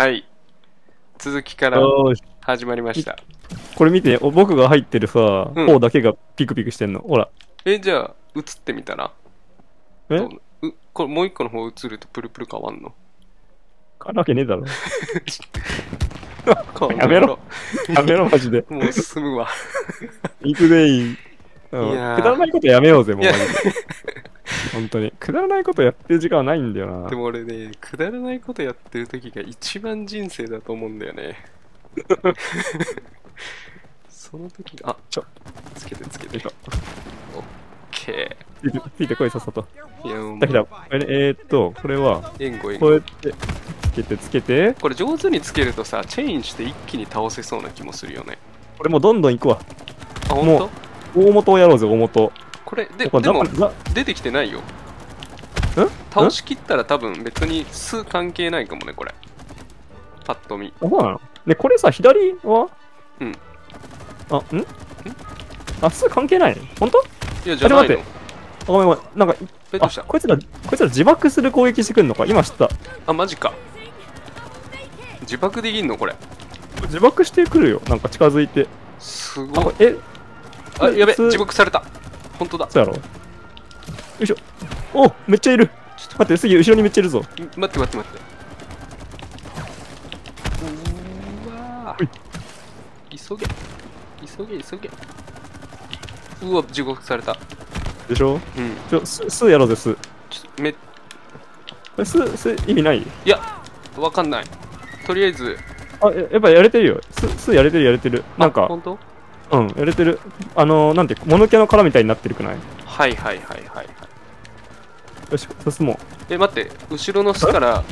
はい。続きからよーし。始まりました。これ見て、お僕が入ってるさ、うん方だけがピクピクしてんの。ほら。え、じゃあ、映ってみたら？え？どううこれもう一個の方映るとプルプル変わんの？かなわけねえだろ。この やめろやめろ、マジで。もう進むわ。行くでいい。うんいやーくだらないことやめようぜ、もうマジで。本当に。くだらないことやってる時間はないんだよなで。も俺ね、くだらないことやってる時が一番人生だと思うんだよね。その時あ、ちょ、つけてつけて。オッケついて、ついてこい、さっさと。ー。いや、もうだけど、ええー、っと、これは、援護援護こうやって、つけてつけて、これ上手につけるとさ、チェインして一気に倒せそうな気もするよね。これもうどんどん行くわ。あ、ほんもと大元をやろうぜ、大元。これ、で、これでも、ざ出てきてないよ。ん倒しきったら多分別に数関係ないかもね、これ。パッと見。あ、そうなの？ね、これさ、左は？うん。あ、ん？あ、数関係ない本当？いや、じゃないのあごめんごめん。なんか、え、どうした？あこいつら、こいつら自爆する攻撃してくんのか？今知った。あ、マジか。自爆できんのこれ。自爆してくるよ。なんか近づいて。あ、すごい。え、あ、やべ、す自爆された。本当だ。そうやろよいしょ。おめっちゃいる。ちょっと待って、次、後ろにめっちゃいるぞ。待って待って待って。うわ急げ。急げ急げ。うわ、地獄された。でしょ？うん。ちょ、す、すやろうぜ、す。ちょっとめ、す、す、意味ないや、わかんない。とりあえず、あ、ややっぱやれてるよ。す、すやれてるやれてる。なんか、あ本当？うん、やれてる。あのー、なんて、もぬけの殻みたいになってるくない？はいはいはいはいはい。よし、進もう。え、待って、後ろの巣から、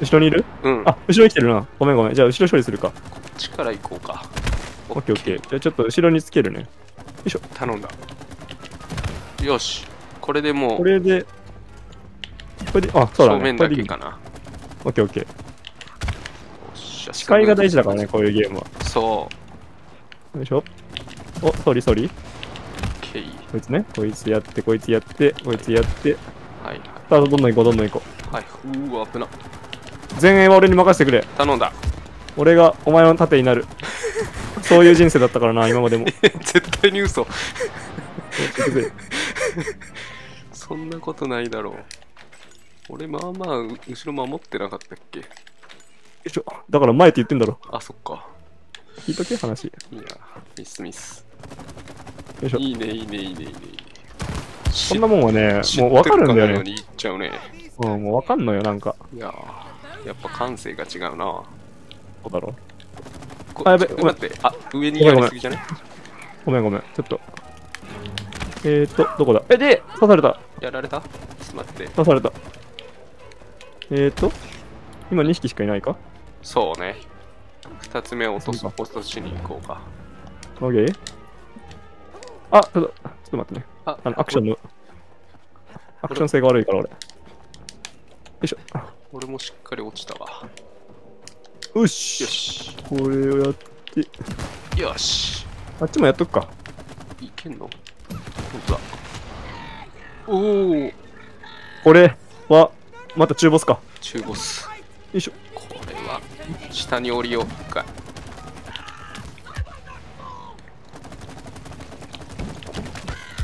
後ろにいる？うん、あ、後ろに来てるな。ごめんごめん。じゃあ、後ろ処理するか。こっちから行こうか。オッケーオッケー。じゃあ、ちょっと後ろにつけるね。頼んだ。よし。これでもう、これで、これで、あ、そうだね。正面だけかな。オッケーオッケー。よっしゃ視界が大事だからね、。こういうゲームは。そう。よいしょ。お、ソリソリ。こいつね。こいつやって、こいつやって、こいつやって。はいさあ、どんどん行こう、どんどん行こはい。はい。うわ、危な。う。前衛は俺に任せてくれ。頼んだ。俺がお前の盾になる。そういう人生だったからな、今までも。絶対に嘘。そんなことないだろう。俺、まあまあ、う後ろ守ってなかったっけ？よいしょ。だから前って言ってんだろ。あ、そっか。聞いとけ、話。よいや、ミスミス。いしょ。いいね、いいね、いいね、いいね。そんなもんはね、知もう分かるんだよね。知っちゃうね。うん、もう分かんのよ、なんか。いやーやっぱ感性が違うな。そうだろ。こあやべ待って、あ、上にやりすぎじゃね？ごめんごめん。ちょっと。えーと、どこだ？え、で、刺された。やられた？ちょっと待って。刺された。えーと、今2匹しかいないか？そうね。二つ目を落とす、落としに行こうか。オッケーあ、ちょっと、ちょっと待ってね。あ、あの、アクションの、アクション性が悪いから俺。よいしょ。俺もしっかり落ちたわ。よし。よし。これをやって、よし。あっちもやっとくか。いけんの？本当だ。おおこれは、また中ボスか。中ボス。よいしょ。これは、下に降りようか。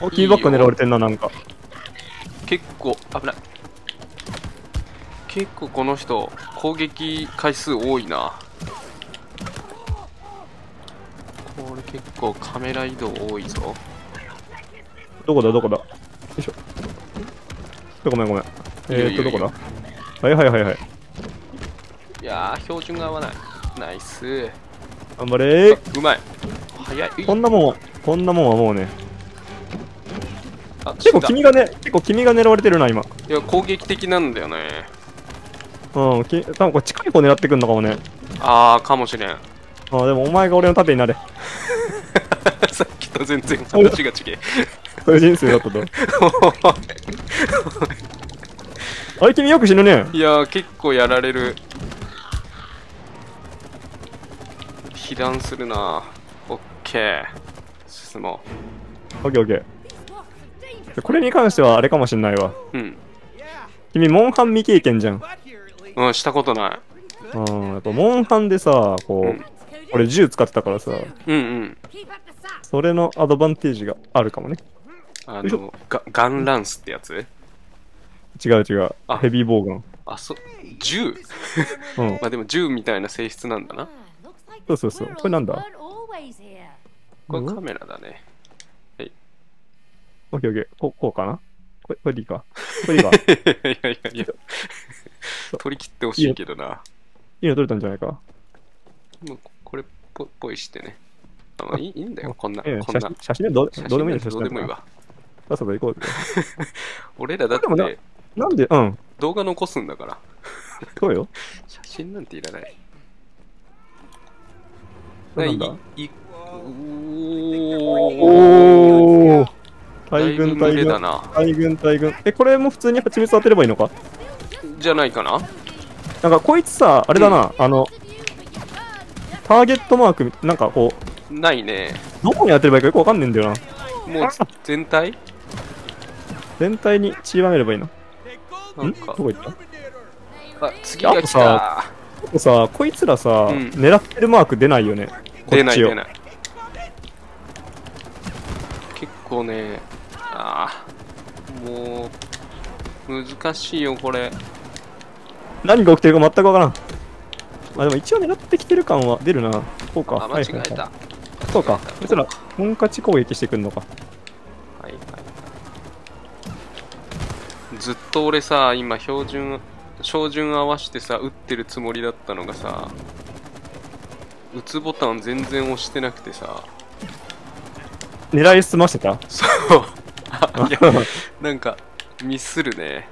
お、キーバック狙われてんな、なんか。結構危ない。結構この人、攻撃回数多いな。これ結構カメラ移動多いぞ。どこだ、どこだ？よいしょ。ごめんごめん。えーっと、どこだ？はいはいはいはい。いやー、標準が合わない。ナイス。頑張れー。うまい。早い。こんなもん、こんなもんはもうね。あ、結構君がね、結構君が狙われてるな、今。いや、攻撃的なんだよね。うん、き多分これ近い方狙ってくんのかもね。あー、かもしれん。あでもお前が俺の盾になれ。さっきと全然話が違え。そういう人生だったと。あれ、君よく死ぬね。いやー、結構やられる。被弾するな。オッケー。進もオッケーオッケー。これに関してはあれかもしんないわ。う。うん。君、モンハン未経験じゃん。うん、したことない。うん、やっぱモンハンでさ、こう、うん俺銃使ってたからさ、うんうんそれのアドバンテージがあるかもね。あのガガンランスってやつ？違う違うあ。ヘビーボウガン。あそ銃？うん。まあでも銃みたいな性質なんだなそうそうそうこれなんだ？これカメラだねオッケーオッケー。ここうかな？これこれでいいか？これでいいか？いやいやいや。取り切ってほしいけどな。いいの取れたんじゃないか？もうこれっぽぽいしてね。あ まあいいいいんだよ。こんなええこんな。写真写真でどうどうでもいいのなんて写真だからどうでもいいわ。さっさと行こうぜ。俺らだっでもなてなんで、うん。動画残すんだから。そうよ。写真なんていらない。なんだ？いいおおー大だいぶ軍大軍。群大軍大軍。え、これも普通に蜂蜜当てればいいのか？じゃないかな？なんかこいつさ、あれだな、あの、ターゲットマークみ、なんかこう、ないね。どこに当てればいいかよくわかんねえんだよな。もう全体？全体に散りばめればいいの？なんか。どこ行った？あ次が来やた。でもさ、こいつらさ、うん。狙ってるマーク出ないよね。出ない出ない。結構ねああもう難しいよこれ何が起きてるか全くわからん。まあでも一応狙ってきてる感は出るな。こうか。あ間違えはいはいはたいそうか。こいつら、本勝ち攻撃してくんのか。はいはいずっと俺さ今標準照準合わせてさ打ってるつもりだったのがさ打つボタン全然押してなくてさ狙い済ませた？そうあいや なんかミスるね。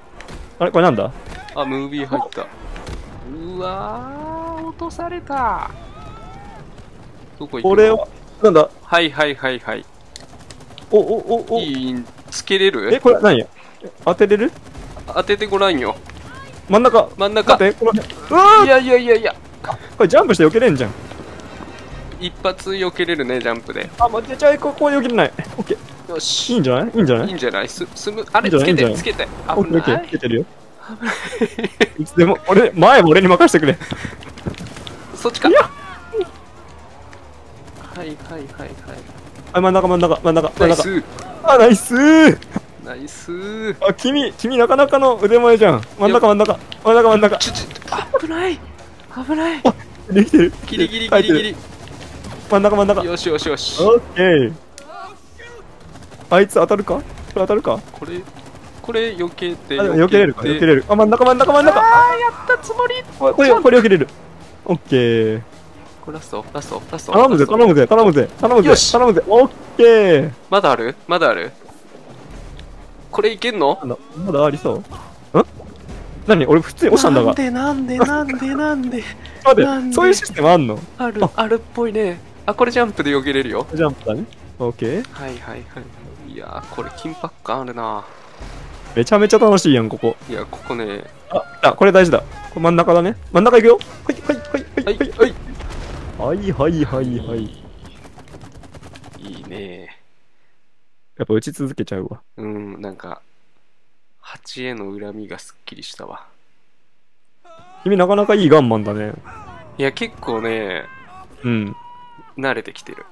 あれこれなんだ？あムービー入った。うわー落とされた。どこ行くの？これを、なんだ？はいはいはいはい。お、お、お、お、いいつけれえ、るこれ何？当てれる？当ててごらんよ。真ん中。真ん中。待って、このいやいやいやいや。これジャンプして避けれんじゃん。一発避けれるねジャンプで。あ、待って、じゃあ、ここ避けれない。オッケー。よしいいんじゃない？いいんじゃない？いいんじゃない？す、すむ、あれつけてつけて。危オッケーオッケー。ない？い。けてるよ。いつでも、俺、前も俺に任せてくれ。そっちか。いやはいはいはいはい。あ、真ん中、真ん中、真ん中、真ん中。ナイスあ、ナイスーナイスあ、君、君なかなかの腕前じゃん。真ん中、真ん中、真ん中、真ん中。ちょちょ、危ない危ないできてる。ギリギリギリギリ。真ん中、真ん中。よしよしよし。オッケー。あいつ当たるか？これ当たるか？これ、これ避けて。避けれるか？避けれる。る。あ、真ん中、真ん中、真ん中。あー、やったつもりこれ、これ避けれる。オッケー。これラストラストラスト頼むぜ、頼むぜ、頼むぜ、頼むぜよ、し頼むぜ。オッケー。まだある？まだある？これいけんの？まだありそう？ん？何？俺普通に押したんだが。でなんでなんでなんで？なんで？そういうシステムあんの？ある、あるっぽいね。あ、これジャンプで避けれるよ。ジャンプだね。オッケー。はいはいはい。いやー、これ緊迫感あるな。めちゃめちゃ楽しいやん、ここ。いや、ここね。あ、あ、これ大事だ。これ真ん中だね。真ん中行くよ。はい、はい、はい、ははいい、はい。はい。はい、はい、はい、はい。いいね。やっぱ打ち続けちゃうわ。うん、なんか、蜂への恨みがすっきりしたわ。君なかなかいいガンマンだね。いや、結構ね、うん。慣れてきてる。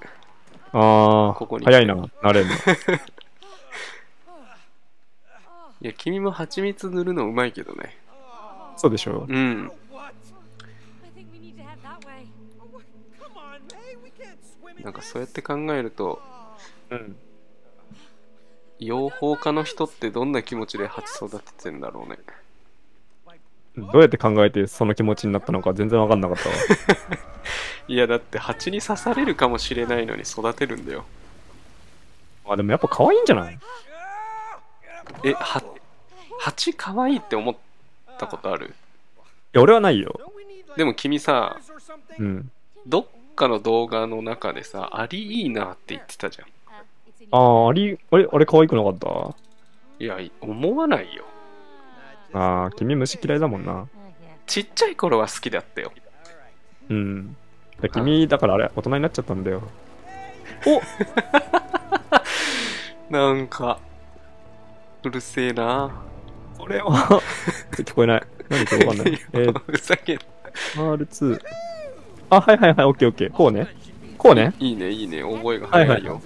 あー、ここに早いな、慣れんの。いや、君も蜂蜜塗るのうまいけどね。そうでしょうん。I think we need to head that way. Come on, May. We can't swim in なんかそうやって考えると、うん。養蜂家の人ってどんな気持ちで蜂育ててんだろうね。どうやって考えてその気持ちになったのか全然わかんなかったわ。いや、だって蜂に刺されるかもしれないのに育てるんだよ。あ、でもやっぱ可愛いんじゃない？え、は、蜂可愛いって思ったことある？いや、俺はないよ。でも君さ?うん。どっかの動画の中でさ、アリいいなって言ってたじゃん。Uh, あー、あり、あれ、あれ可愛くなかった？いや、思わないよ。あー、君虫嫌いだもんな。Uh. ちっちゃい頃は好きだったよ。うん。で君、だからあれ、大人になっちゃったんだよ。なんか、うるせえな。これは、聞こえない。何言ってるかわかんない。えー、ふざけん R2。あ、はいはいはい、オッケーオッケー。こうね。こうね。いいねいいね覚えが早いよ、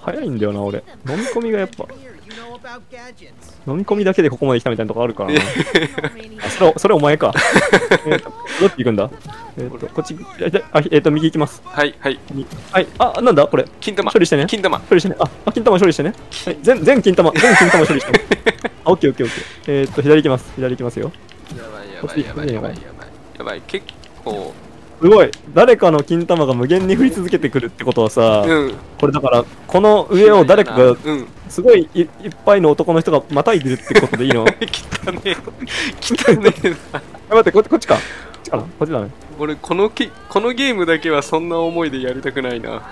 早いんだよな、俺。飲み込みがやっぱ、飲み込みだけでここまで来たみたいなとこあるからな。あそれ、それお前か。えっと、どっち行くんだ？えっと、こっち、あ、あえっと、右行きます。はいはいにはい、あ、なんだ？これ。金玉処理してね金玉処理してね。あ、あ金玉処理してね。はい、全、全金玉、全金玉処理してね。あ、オッケーオッケーオッケー。えっと、左行きます。左行きますよ。やばいやばいやばいやばいやばいやばい結構すごい。誰かの金玉が無限に降り続けてくるってことはさ、うん。これだから、この上を誰かが、うん。すごいいいっぱいの男の人がまたいでるってことでいいの？え、汚ねえ。汚ねえな。待って、ここっちか？こっちかな？こっちだね。俺このきこのゲームだけはそんな思いでやりたくないな。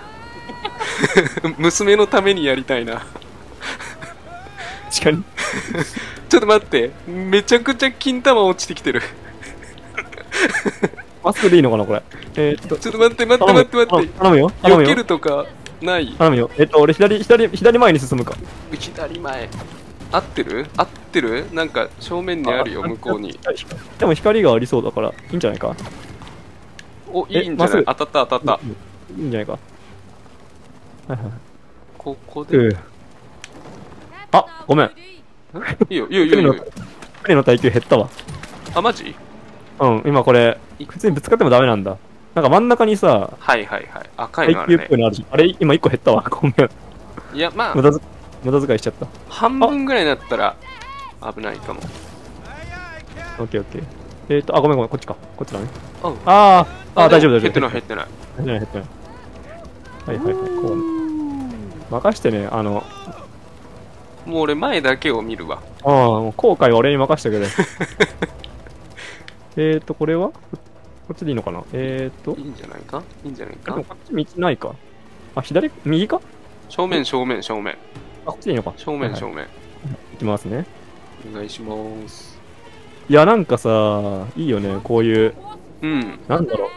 娘のためにやりたいな。確かに。ちょっと待って。めちゃくちゃ金玉落ちてきてるまっすぐでいいのかなこれ。えーっと、ちょっと待って待って待って待って頼むよ。頼む避けよ。るとかない？頼むよ。えっと、俺左、左、左前に進むか。左前合ってる？合ってる？なんか正面にあるよ向こうに。でも光がありそうだから、いいんじゃないかおいいんじゃない？当たった当たったいいんじゃないか。はいはい。ここでうん。あ、ごめん。いいよいいよいいよいいよ船の耐久減ったわ。あマジ？うん、今これ、普通にぶつかってもダメなんだ。なんか真ん中にさ、はいはいはい赤いのあるねぽいのあるじゃん。あれ、今1個減ったわ。ごめん。いやまあ無駄づ無駄遣いしちゃった。半分ぐらいになったら危ないかも.オッケーオッケー。えっと、あ、ごめんごめん、こっちか。こっちだね。うんあー、あー、大丈夫大丈夫。減ってない減ってない減ってない減ってない。はいはいはい、こうね。任してね、あの、もう俺前だけを見るわああ、後悔は俺に任してくれ。えーと、これは？こっちでいいのかな？えーと。い、いんじゃないか？いいんじゃないか？でもこっち道ないか？あ、左？右か？正面正面正面。あ、こっちでいいのか？正はいはい。面正面。いきますね。お願いします。いや、なんかさ、いいよね、こういう、うん。なんだろ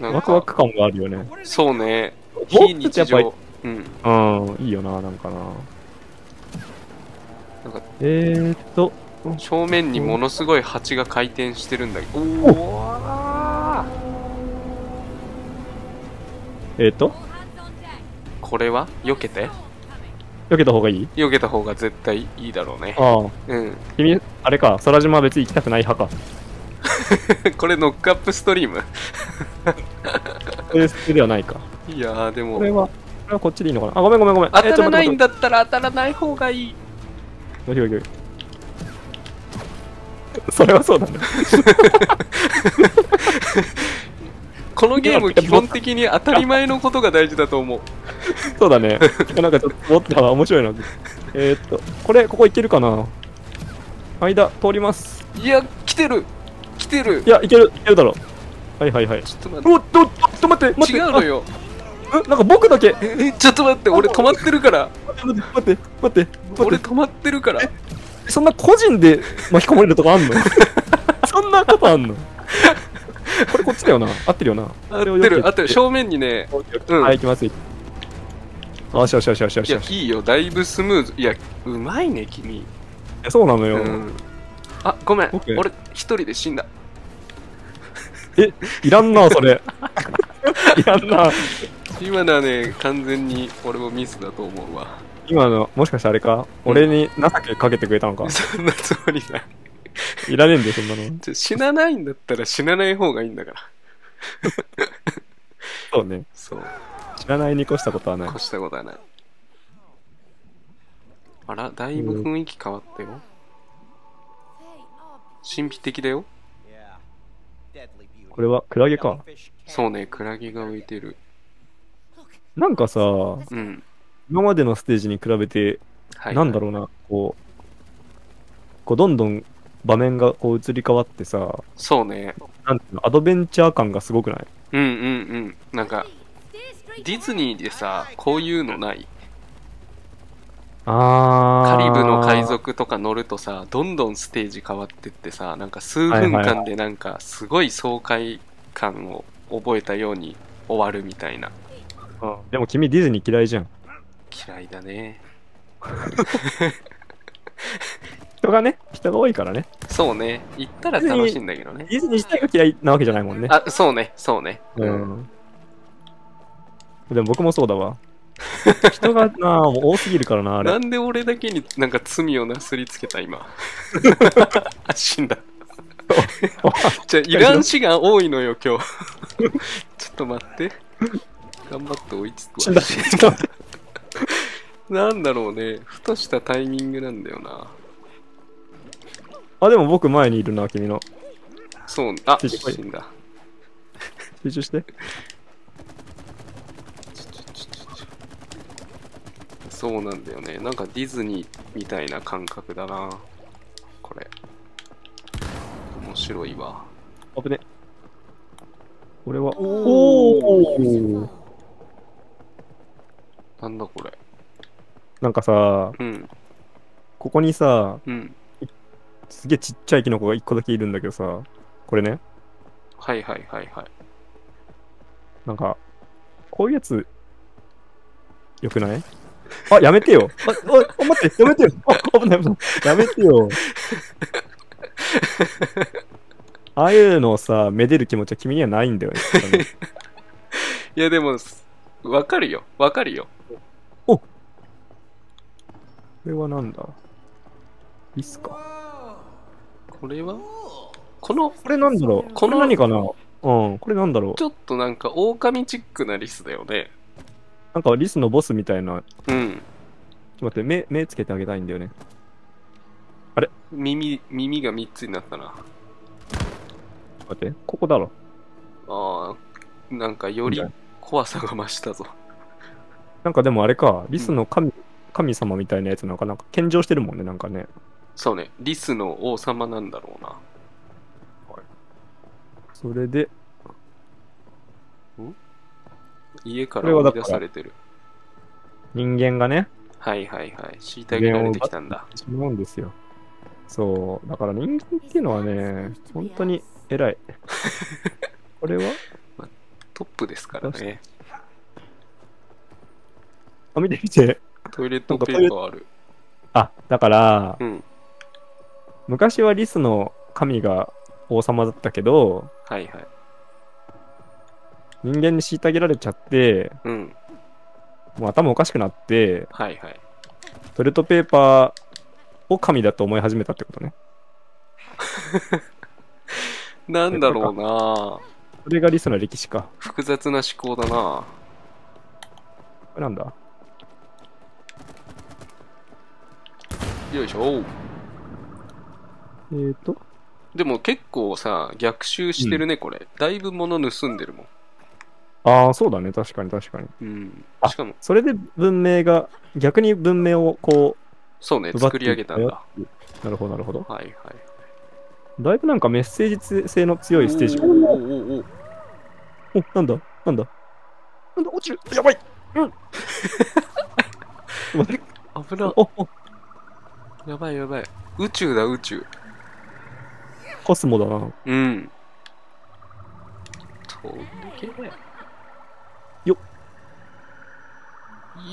う、ワクワク感があるよね。そうね。非日常。うん。うん、いいよな、なんかな。なんか。えーっと、正面にものすごい蜂が回転してるんだけど。おお。えーっと、これは？避けて。避けた方がいい？避けた方が絶対いいだろうね。ああ、うん。君、あれか、空島は別に行きたくない派か？これノックアップストリーム？そういうスではないか。いやーでも。これは、これはこっちでいいのかな？あ、ごめんごめんごめん。当たらないんだ。だったら当たらない方がいい。よしよしよしそれはそうだね。このゲーム基本的に当たり前のことが大事だと思うそうだね。なんかちょっと思ったら面白いな。えーっと、これ、ここ行けるかな？間、通ります。いや来てる来てるいや、行ける、行けるだろう。はいはいはい。ちょっと待おっと、ちょっと待って、待って。って違うのよあ。えなんか僕だけ？待えちょっと待って俺止まってるから って、待って、待って、待って。俺止まってるからそんな個人で巻き込まれるとこあんの？そんなことあんの？これこっちだよな。合ってるよな。合ってる。合ってる。正面にねうん。はい、行きます。よしよしよしよしよいやしよし。いいよ。だいぶスムーズ。いやうまいね君。そうなのよ。うん。あごめん。オッケー。俺一人で死んだ。え、いらんな、それ。いらんな。今のはね完全に俺もミスだと思うわ今の、もしかしてあれか？俺に情けかけてくれたのか？そんなつもりないいらねえんだよ、そんなの。ちょ死なないんだったら死なない方がいいんだから そうね。そう知らないに越したことはない。越したことはないあらだいぶ雰囲気変わったよ神秘的だよ.これはクラゲか。そうねクラゲが浮いてるなんかさ、うん今までのステージに比べて、はいなんだろうな、こう、こうどんどん場面がこう移り変わってさ、そうね。なんていうの、アドベンチャー感がすごくない？うんうんうん。なんかディズニーでさこういうのない？あー。カリブの海賊とか乗るとさどんどんステージ変わってってさなんか数分間でなんかすごい爽快感を覚えたように終わるみたいな。うん。でも君ディズニー嫌いじゃん。嫌いだね人がね、人が多いからね。そうね。行ったら楽しいんだけどね。ディズニー自体が嫌いなわけじゃないもんね。あ、そうね、そうね。うん。でも僕もそうだわ。人がな多すぎるからな、あれ。なんで俺だけになんか罪をなすりつけた今。あ、死んだ。じゃあ、いらん死が多いのよ、今日。ちょっと待って。頑張って追いつくわ死んだ。。なんだろうね。ふとしたタイミングなんだよな。あ、でも僕前にいるな、君の。そう、あ、死んだ。集中して。そうなんだよね。なんかディズニーみたいな感覚だな。これ。面白いわ。危ね。俺は、おおーなんだこれ。なんかさ、うん。ここにさ、うん。すげえちっちゃいキノコが一個だけいるんだけどさ、これね、はいはいはいはい。なんか、こういうやつ、よくない？あ、やめてよ。あ、おい、あ待って、やめてよ。あ、危ない危ない。やめてよ。ああいうのをさ、めでる気持ちは君にはないんだよね。いやでも、わかるよ。わかるよ。これはなんだ？いいっすかこれは？この、これなんだろう？この何かな？うん、これなんだろう？ちょっとなんか狼チックなリスだよね。なんかリスのボスみたいな。ちょうん。っと待って、目、目つけてあげたいんだよね。耳、耳が3つになったな。待って、ここだろ。ああ、なんかより怖さが増したぞ。なんかでもあれか、リスの神、神様みたいなやつなんか、なんか献上してるもんね、なんかね。そうね、リスの王様なんだろうな。それで、家から追い出されてる。人間がね、はいはいはい。虐げられてきたんだ。しまうんですよ。そう。だから人間っていうのはね、本当に偉い。これは？トップですからね。あ、見て見て。トイレットペーパーある。あ、だから、うん。昔はリスの神が王様だったけど、はいはい。人間に虐げられちゃって、うん。もう頭おかしくなって、はいはい。トイレットペーパーを神だと思い始めたってことね。なんだろうなそれがリスの歴史か。複雑な思考だなこれなんだ？よいしょ？えーと、でも結構さ、逆襲してるね、これ。だいぶ物盗んでるもん。ああ、そうだね。確かに確かに。うん。あしかも、それで文明が、逆に文明をこそうね、う、作り上げたんだ。なるほど、なるほど。はいはい。だいぶなんかメッセージ性の強いステージ。おーおーおーおーお、なんだ？なんだ？なんだ？落ちるやばいうん 危な。お、お、やばいやばい。宇宙だ、宇宙。コスモだな。うん。飛んでけ。よっ。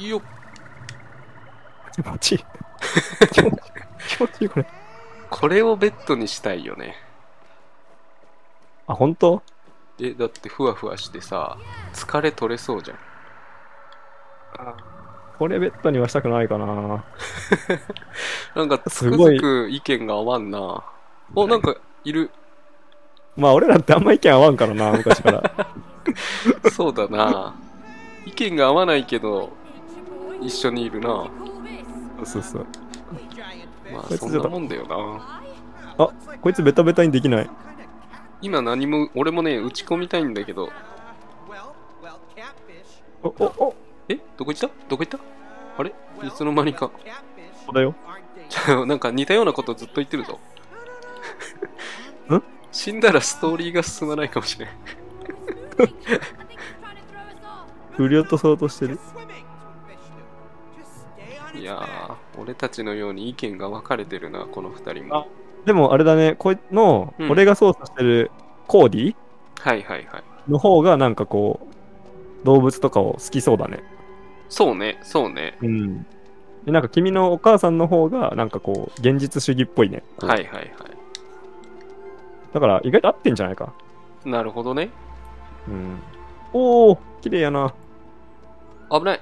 よっ。気持ちいい。気持ちいい気持ちいい、これ。これをベッドにしたいよね。あ、本当？え、だってふわふわしてさ、疲れ取れそうじゃん。これベッドにはしたくないかな。なんかつくすごいづく意見が合わんな。お、なんかいる。まあ、俺らってあんま意見合わんからな、昔から。そうだな。意見が合わないけど、一緒にいるな。そうそうそう。Giant まあそんなもんだよな。あ、こいつベタベタにできない。今何も、俺もね、打ち込みたいんだけど。お、お、お、え？どこ行った？どこ行った？あれ？いつの間にか。そうだよ。なんか似たようなことずっと言ってるぞ。ん？死んだらストーリーが進まないかもしれん。振り落とそうとしてる？いや.ー、俺たちのように意見が分かれてるな、この二人も。でもあれだね、こいの、うん俺が操作してるコーディ？はいはいはい。の方がなんかこう、動物とかを好きそうだね。そうね、そうね。うん。で、なんか君のお母さんの方が、なんかこう、現実主義っぽいね。はいはいはだから、意外と合ってんじゃないか。い。なるほどね。うん。おお綺麗やな。危ない。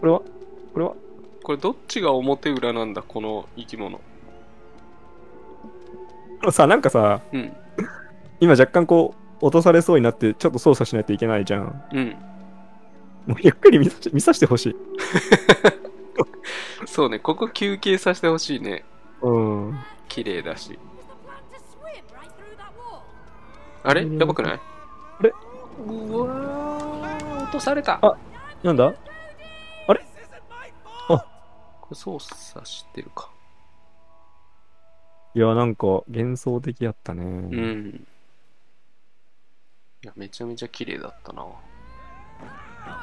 これは？これは？これどっちが表裏なんだ、この生き物。さ、なんかさ、うん。今若干こう、落とされそうになって、ちょっと操作しないといけないじゃん。うん。もうゆっくり見さ見させてほしい。そうね、ここ休憩させてほしいね。うん。綺麗だし。あれ？うんやばくない？あれ？うわー、落とされた。あなんだ？これ操作してるか。いや、なんか幻想的やったね。うん。いや、めちゃめちゃ綺麗だったな。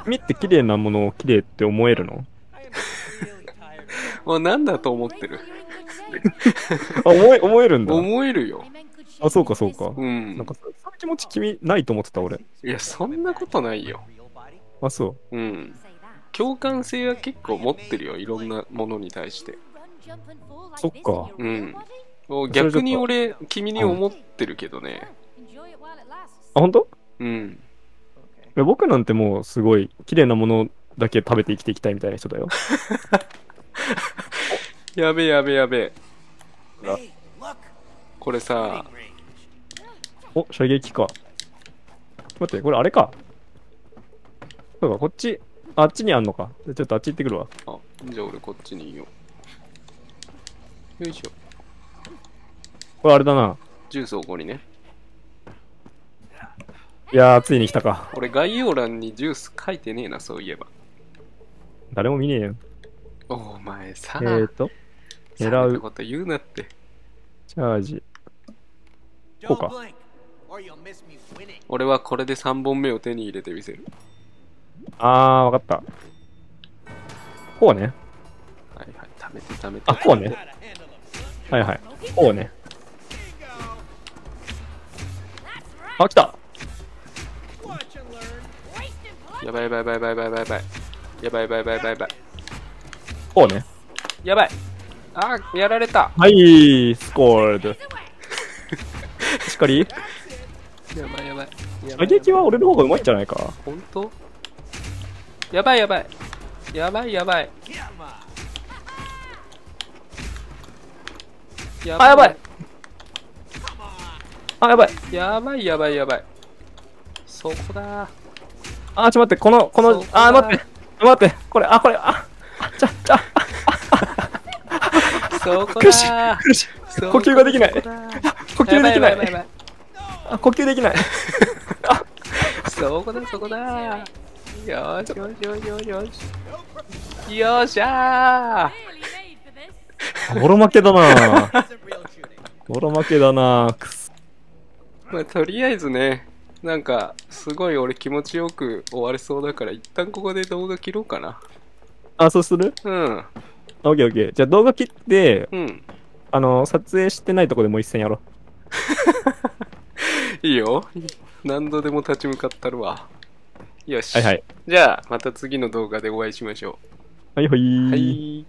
見て綺麗なものを綺麗って思えるの？あ、なんだと思ってる. あ、思え、思えるんだ。思えるよあ、そうかそうか。うんなん。かそそういう気持ち君ないと思ってた俺。いや、そんなことないよ。あ、そう。うん。共感性は結構持ってるよ。いろんなものに対して。そっかうん逆に俺、君に思ってるけどね。It lasts. あ、本当？うん。や僕なんてもうすごい綺麗なものだけ食べて生きていきたいみたいな人だよ。やべえやべえやべえ。これさ.お、射撃か。待って、これあれか。そうか、こっち、あっちにあんのか。ちょっとあっち行ってくるわ。あ、じゃあ俺こっちにいよう。よいしょ。これあれだな。ジュースをここにね。いやー、ついに来たか。俺概要欄にジュース書いてねえな、そういえば。誰も見ねえよ。お前さ、えーと、狙うこと言うなって。チャージ。こうか.俺はこれで3本目を手に入れてみせる。あー、わかった。こうね。はいはい、貯めて貯めて。あ、こうね。はいはい。こうね。あ、来たやばいやばいやばいやばいやばいやばい。やばいやばいやばいやばいやばい。こうね。やばいあー、やられたはい、スコールド。しっかりやばいやばい。やば射い撃は俺の方がうまいんじゃないか。本当やばいやばい。やばいやばい。Come on. やあ、やばいあ、やばいやばいやばいやばい。そこだあ、ちょっと待って、この、このあ、待って、待って、これ、あ、これ、あ、あちゃ、ちゃ、そこ苦しいだ苦しい。そ呼吸ができない。呼吸できない。あ、呼吸できない。そこだそこだよー。しよしよしよしよし。よっしゃ this. ボロ負けだな. ボロ負けだな。まあとりあえずねなんかすごい俺気持ちよく終われそうだから一旦ここで動画切ろうかな。あ、そうする？うん。オッケーオッケー。じゃあ動画切って、うん。あの、撮影してないとこでもう一戦やろ いいよ。何度でも立ち向かったるわ。よし、う。はいはい。じゃあまた次の動画でお会いしましょはいはうい。はい